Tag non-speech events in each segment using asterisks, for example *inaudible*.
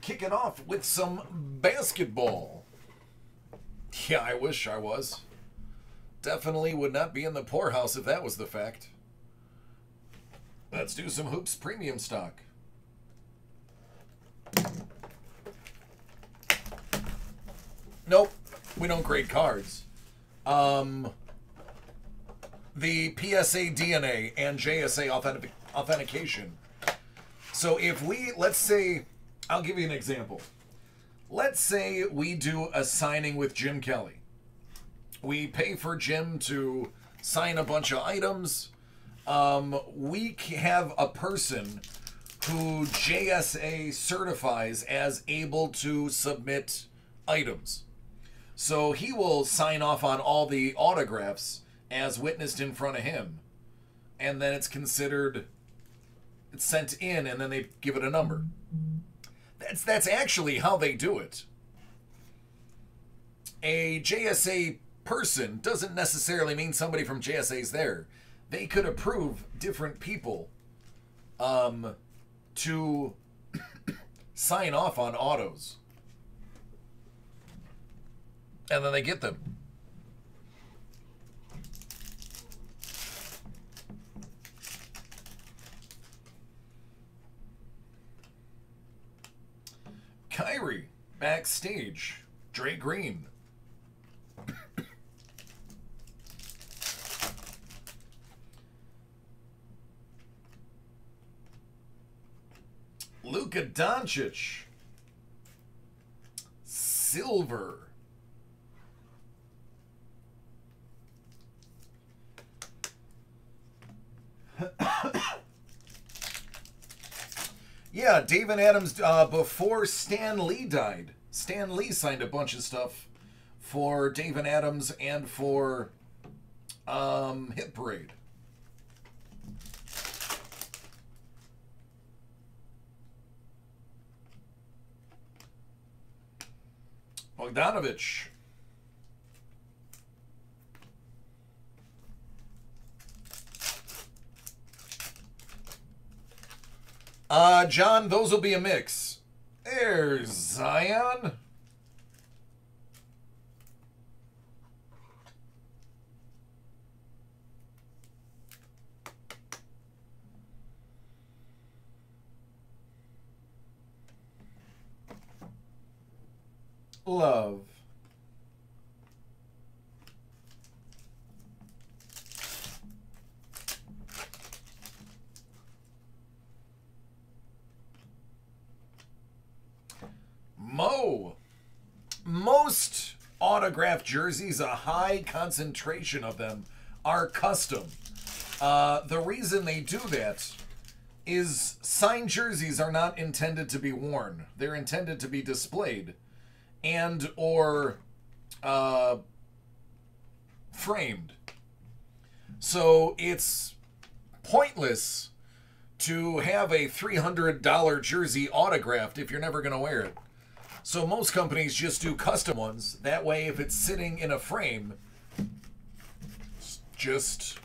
kick it off with some basketball. Yeah, I wish I was. Definitely would not be in the poorhouse if that was the fact. Let's do some hoops premium stock. Nope, we don't grade cards. Um, the PSA DNA and JSA authentic- authentication. So if we, let's say, I'll give you an example. Let's say we do a signing with Jim Kelly. We pay for Jim to sign a bunch of items. Um, we have a person who JSA certifies as able to submit items. So he will sign off on all the autographs as witnessed in front of him. And then it's considered it's sent in and then they give it a number. That's that's actually how they do it. A JSA person doesn't necessarily mean somebody from JSA's there. They could approve different people um to *coughs* sign off on autos. And then they get them. Kyrie backstage. Dre Green. Luka Doncic. Silver. Yeah, Dave and Adam's, uh, before Stan Lee died, Stan Lee signed a bunch of stuff for Dave and Adam's and for um, Hit Parade. Bogdanovich. Uh, John, those will be a mix. There's Zion. Love. Most autographed jerseys, a high concentration of them, are custom. Uh, the reason they do that is signed jerseys are not intended to be worn. They're intended to be displayed and or uh, framed. So it's pointless to have a $300 jersey autographed if you're never going to wear it. So most companies just do custom ones. That way, if it's sitting in a frame, just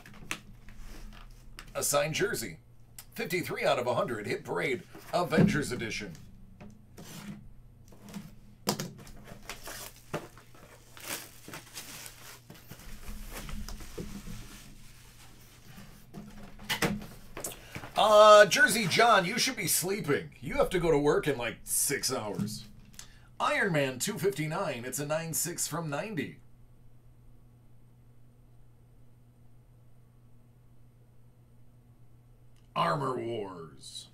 a signed jersey. 53 out of 100. Hit Parade Avengers Edition. Uh, Jersey John, you should be sleeping. You have to go to work in like six hours. Iron Man 259, it's a 9 6 from 90. Armor Wars.